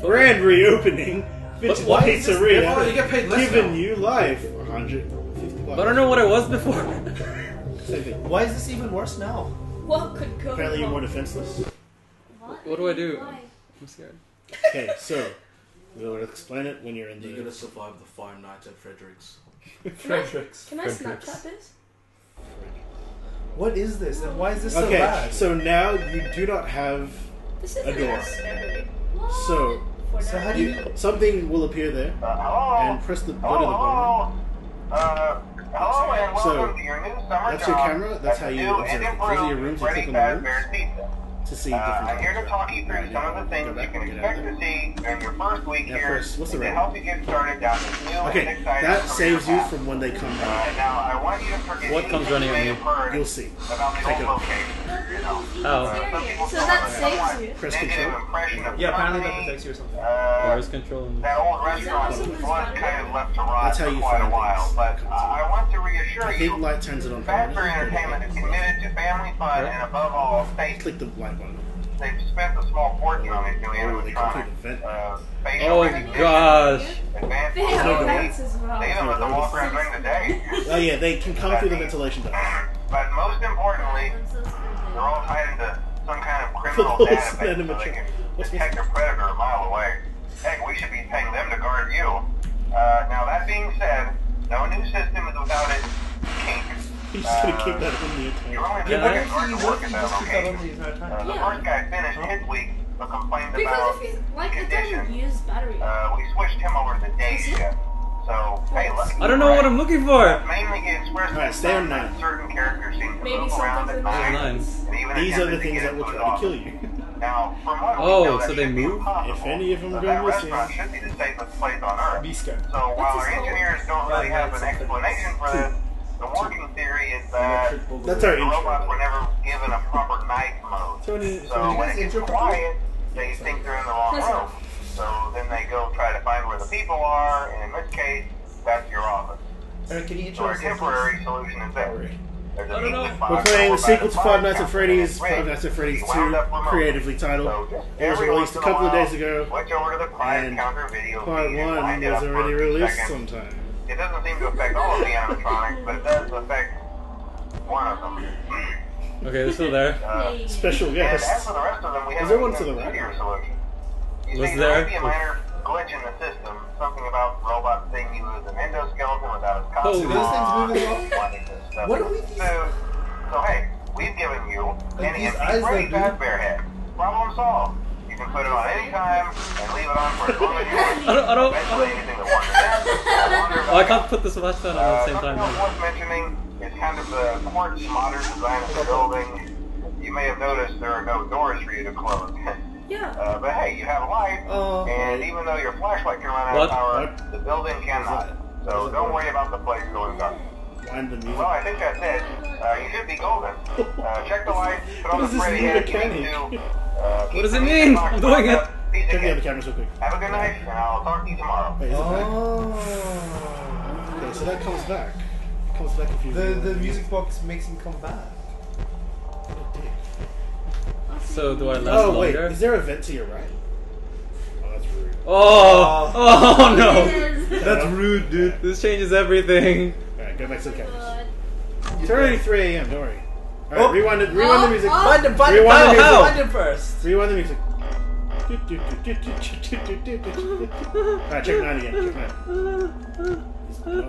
Grand reopening. Fidget why is this Pizzeria. different? You get paid less Giving now. you life. 150 bucks. But I don't know what I was before. Same thing. Why is this even worse now? What could go Apparently you're wrong? more defenseless. What? What do I do? Why? I'm scared. Okay, so we'll explain it when you're in You're gonna the. survive the Five Nights at Frederick's. Fredericks. Can I Frederick's. Snapchat this? What is this? And why is this so Okay, bad? so now you do not have. This A isn't door. necessary. So For So how do you? something will appear there, Uh, hello? and press the go to the hello, bottom. hello. Uh, hello and So, to your new summer that's your camera, that's at how you new observe it. Those are your improved rooms, you Freddy click on the Fazbear's Pizza. to see Uh, different. I'm here to talk you through some of the things back you can expect to see during your first week Yeah, here first, what's the to help you get started down this new and Okay, exciting that saves you from when they come Uh, out. now, I want you to forget What comes anything running you at may me? have heard You'll see. about the Take it. location. You know, Oh. uh, some people So that saves you. Press control. Yeah, apparently that protects you or something. Uh, Where's control? and- that old restaurant also was this kind of left to rot That's how for you quite a find while, things. but I I want to reassure I you, think light turns it on. Fazbear permanently. Entertainment is committed to family fun Right. and above all, safety. Click the light button. They've spent a small fortune on these new Oh, they come through animatronics. the. Uh, Oh gosh. advanced They have no vents as well. They even let them walk around during the day. Oh yeah, they can come through the ventilation duct. But most importantly, I'm so they're all tied into some kind of criminal database so they can detect a predator a mile away. Heck, we should be paying them to guard you. Uh, now that being said, no new system is without its kinks. He's just gonna Uh, keep that in the You're only Yeah, the I- second guard You to work work at that just keep that on location. the entire Uh, time. the Yeah. first guy finished his week, but complained Because about if he's like it doesn't use battery. Uh, we switched him over to the day shift. So, hey, look. I don't know what I'm looking for. Mainly he expressed Alright, stay on nine. certain characters seem to Maybe move around at in night. Nine. These are the things that will try to kill you. Now, from what we Oh, know, so they move? If any of them So go that missing- restaurant should be the safest place on earth. Be scared. So while our engineers don't really have an explanation for this, the working theory is that That's our the robots were never given a proper night mode. Tony, So Tony, when it gets quiet, they think they're in the wrong room. So then they go try to find where the people are, and in this case, that's your office. Eric, can you So our intro us? temporary solution is this. There's a I don't know. We're playing over the sequel to Five Nights at Freddy's, Five Nights at Freddy's rigged. We wound 2, creatively titled. It was released a couple of days ago, Switch over to the quiet and Part 1 was already released sometime. It doesn't seem to affect all of the animatronics, but it does affect one of them. Okay, they're still there. Uh, Special and guest. the them, Is there one to the right? easier solution. You Was there? There might be a minor glitch in the system, something about robots seeing you as an endoskeleton without its Oh, costume these things moving along? wanting this stuff What in are we- its suit. So hey, we've given you Like an these empty eyes Freddy that do- Fazbear head. Problem solved. You can put it on any time and leave it on for as long as you want. I don't. I don't. I don't anything that wanders in, will wander oh, I can't put this flash down at Uh, the same time. else worth mentioning is kind of the quartz modern design of the building. You may have noticed there are no doors for you to close. Yeah. Uh, but hey, you have a light, Oh. and even though your flashlight can run out What? of power, What? the building cannot. So don't worry about the place going dark. Wind the music. Well, I think that's it. Uh, you should be golden. Uh, check the light, put on What the is this Freddy new head, mechanic? uh, What does it mean? I'm doing it. up. Peace Check the other cameras real quick. Have a good night, and I'll talk to you tomorrow. Wait, is it back? Oh. Okay, so that comes back. It comes back if you. The the music box makes him come back. So do I last Oh wait, longer? is there a vent to your right? Oh, that's rude. Oh. Oh It oh. oh, no. That's rude, dude. This changes everything. Alright, go back to the cameras. Oh, it's already 3 a.m. Don't worry. Alright, Oh. rewind it. Rewind the Oh, music. oh. Find him, find him, Rewind find the him, music. find him first. Rewind the music. Alright, check nine again. Check nine.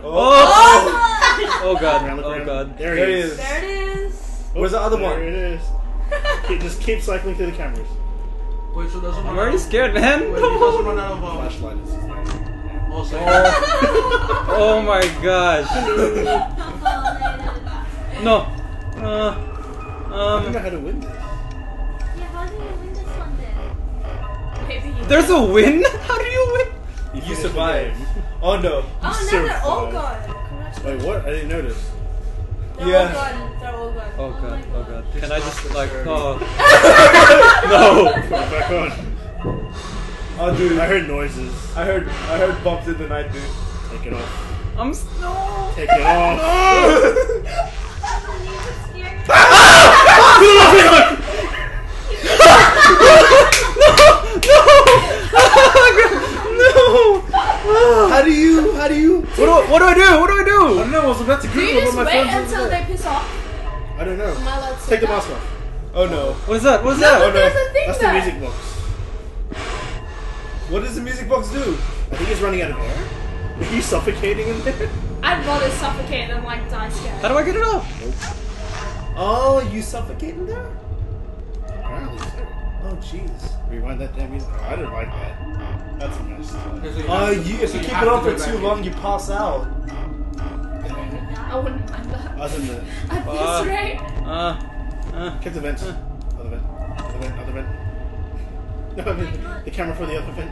Oh. Oh god. Around, Oh around. god. There, There he he is. is. There it is. Where's the other there one? it is. Keep, just keep cycling through the cameras. Wait, so doesn't I'm already out scared, man. Wait, he doesn't run out of um, Flashlight is. oh, so Oh my gosh. No. Uh. I don't know Um. how to win this. Yeah, how do you win this one then? Maybe you There's a win. How do you win? You finished survived. game. Oh no. Oh, now they're all gone. Wait, what? I didn't notice. They're Yeah. all gone. They're all gone. Oh god. Oh god. Can I just Just like? stop Oh. Put it back on. Oh dude. I heard noises. I heard I heard bumps in the night, dude. Take it off. I'm s- no. Take it off. no! my wait until they piss off? I don't know. Take the mask off. Oh no. What is that? What is that? Oh no. Thing That's the music box. What does the music box do? I think it's running out of air. Are you suffocating in there? I'd rather suffocate than like die scared. How do I get it off? Oh, you suffocating there? Apparently so. Oh jeez. Rewind that damn music. I didn't like that. That's a mess. Oh, you, if you keep it on for too long, you pass out. I wouldn't mind that. Other than the At Uh, this rate. Uh, uh. check the vents. Other vent. Other vent. Other vent. No, I mean the camera for the other vent.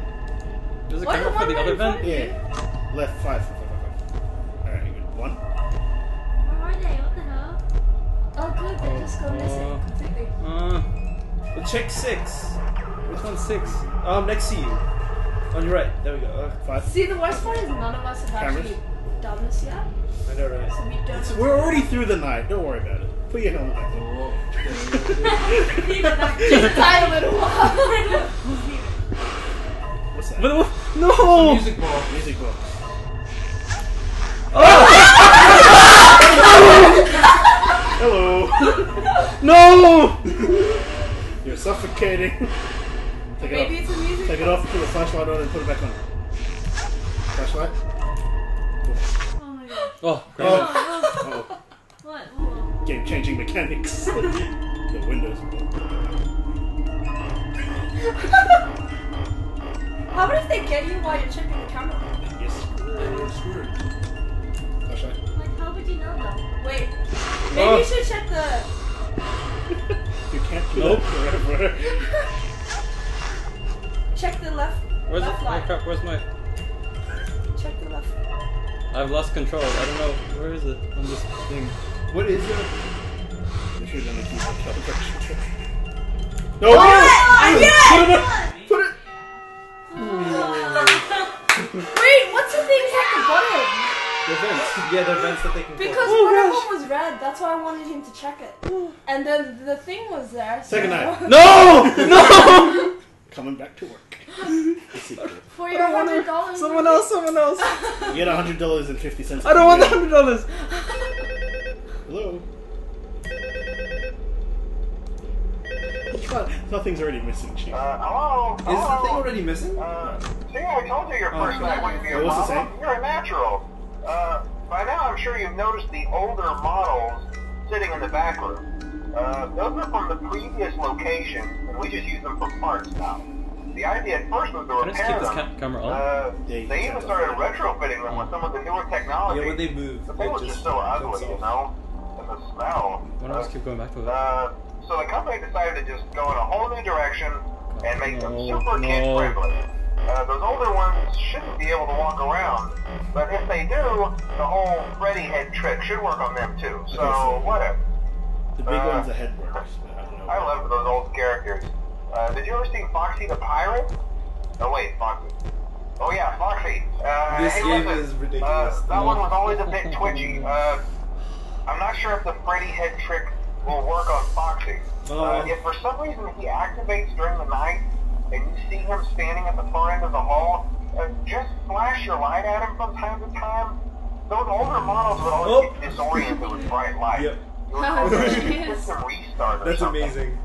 There's a Why camera the for the other right in front vent? Yeah. Left five. Five, five, five, five. Alright, you good. One. Where are they? What the hell? Oh, good. They're just go missing completely. Uh, Well, check six. which one's six? Um, next to you. On your right. There we go. Uh, Five. See, the worst part is none of us have Cameras? actually done this yet. I know, right? So we don't. It's, we're already through the night. Don't worry about it. Put your helmet back on. Oh, okay. Just die a little while. What's that? But no! Music box. Music box. Hello. No! You're suffocating. Take it Maybe off. it's a music. Take it off. Put the flashlight on and put it back on. Flashlight. Oh my. Oh, crap. Oh. Oh, oh. oh. What? Game changing mechanics. the windows. How about if they get you while you're checking the camera? Yes. You're screwed. Flashlight. Like, how would you know though? Wait. Maybe Oh. you should check the. You can't do Nope. that forever. Check the left. Where's it? left Oh light. crap, where's my... Check the left. I've lost control. I don't know. Where is it on this thing? What is it? You should have done the keyboard calibration. No! Ah, yeah! Put it! Wait, what's the things at the bottom? The vents. Yeah, the vents that they can Because Oh, one gosh. of them was red, that's why I wanted him to check it. And then the thing was there. So Second night. No! No! Coming back to work. The sequel. For your hundred dollars. someone else, someone else. You get hundred dollars and fifty cents. I don't want the hundred dollars. Hello. Nothing's already missing, chief. Uh, hello? Is the thing already missing? Uh, see, I told you your Oh, first night wouldn't be a It was the problem. same. You're a natural. Uh, by now I'm sure you've noticed the older models sitting in the back room. Uh, those are from the previous location, and we just use them for parts now. The idea at first was to Can I just repair keep this them. ca- camera on? Uh, Yeah, they even tell. started retrofitting them with some of the newer technology. Yeah, when they move, the thing it was just just so ugly, you know? And the smell. Why don't I just keep going back to it? Uh, so the company decided to just go in a whole new direction and make them super no. kid friendly. Uh, those older ones shouldn't be able to walk around, but if they do, the whole Freddy head trick should work on them too. So so- whatever. The big Uh, one's the head works, I don't know. I love those old characters. Uh, did you ever see Foxy the Pirate? Oh wait, Foxy. Oh yeah, Foxy. Uh, This hey, game listen, is ridiculous. Uh, that one was always a bit twitchy. Uh, I'm not sure if the Freddy head trick will work on Foxy. Uh, if for some reason he activates during the night and you see him standing at the far end of the hall, uh, just flash your light at him from time to time. Those older models would always Oh. get disoriented with bright light. Yep. It would Oh, cause a jeez. system restart or That's something. amazing.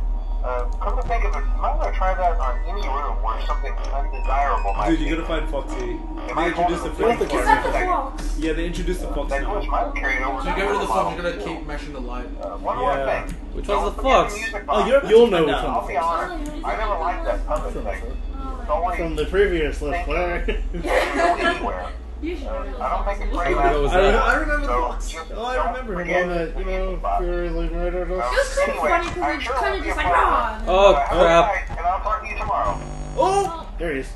Uh, come to think of it, I'm gonna try that on any room where something undesirable might Dude, be. you gotta find Foxy. Am They introduced the holding Freddy the Is Fox? that the fox? Yeah, they introduced the Fox That now. might have carried over So you get rid of the model fox, you're gonna keep mashing the light. Uh, one more Yeah. thing. Which Don't one's the forget fox? music Oh, you're You'll know find which out. I'll one. be honest, I never liked that puppet thing. From the previous Let's Play. Go anywhere. You should I don't think it's What I, that? I remember the So, Fox. just Oh, I remember him. forget One that, you know, purely murdered Uh, us. It was kind of funny because I'm sure kind of just like, ah. Oh have a good crap! night, And I'll talk to you tomorrow. Oh! There he is.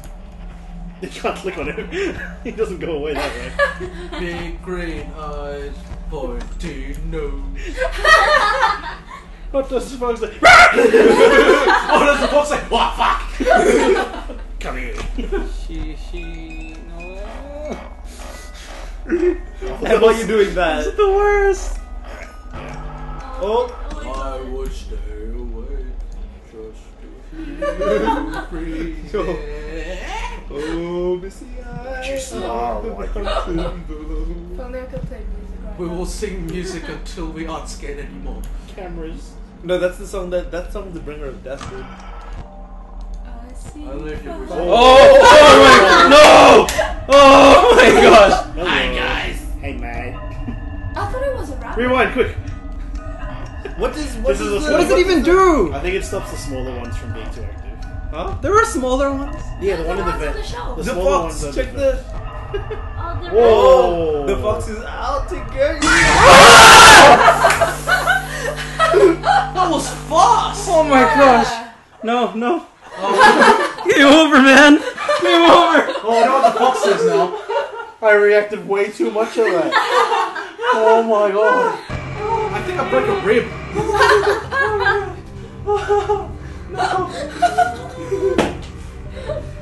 You can't click on him. he doesn't go away that way. Big green eyes, pointy nose. What does the fox say? Oh, does the Fox say, what, fuck? Come here. She, she, no. And while you're doing that, this is the worst. oh, I would stay away just to hear you oh, Missy Just eyes. now, like- If only I could play music We will sing music until we aren't scared anymore. Cameras. No, that's the song that that song's the bringer of death, dude. I see. I like it. Oh. oh, oh my no! Oh my gosh! Rewind quick. What does what, This is does the- What does it even do? I think it stops the smaller ones from being too active. Huh? There were smaller ones. Yeah, the one in the ones vent. the shelf. The The smaller fox. ones are Check the the. Oh, the Whoa. The fox is out to get you. That was fast! Oh my ah. gosh! No, no. Oh. Game over, man. Game over. Oh, I know what the fox says now. I reacted way too much of that. oh my god. I think I broke a rib.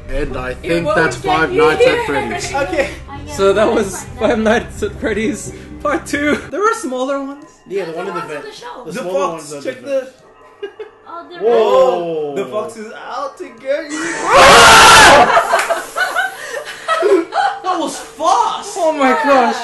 And I think won't that's get Five you Nights at. Freddy's. Okay. So that was Five Nights at Freddy's Part Two. There were smaller ones. Yeah, the one in the ones on vent. the shelf. The The smaller fox. ones are Check the the. Oh, the Whoa. The fox is out to get you. That was fast! Oh my gosh!